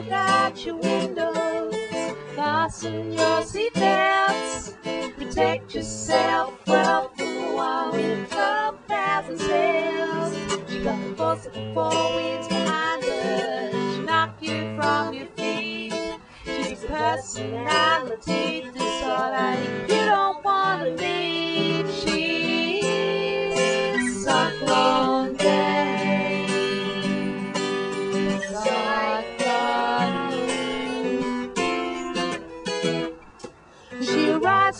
look out your windows. Fasten your seatbelts. Protect yourself well from the wild wind. Club thousand sails. You got the force of the four winds.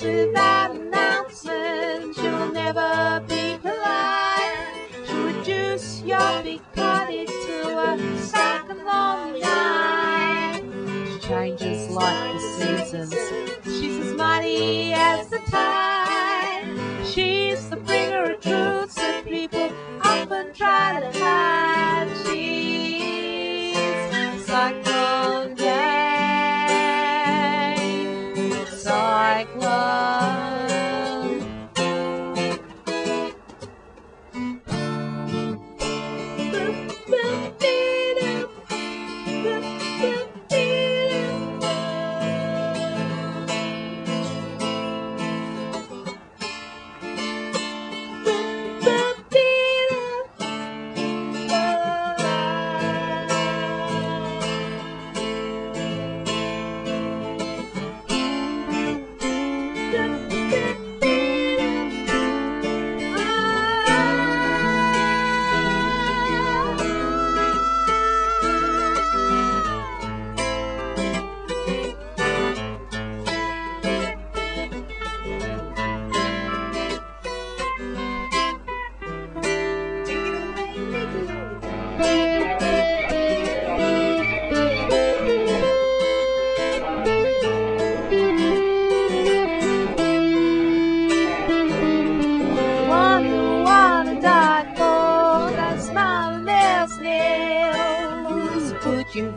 Arrives without announcement. She'll never be polite. She'll reduce your big party to a cyclone night. She changes like the seasons. She's as mighty as the tide. She's the bringer of truths that people often try to hide. She's Cyclone Jane.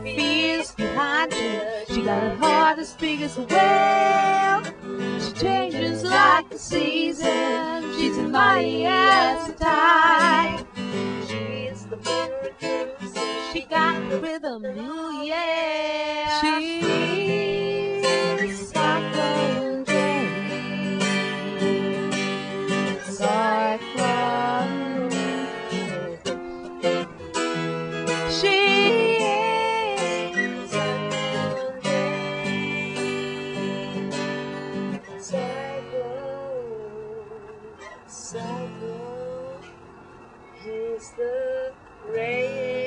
Fears behind her. She got a heart as big as a whale. She changes like the season. She's as mighty as the tide. She's Cyclone. Cyclone. Is Cyclone. Cyclone. Cyclone. He's the rain.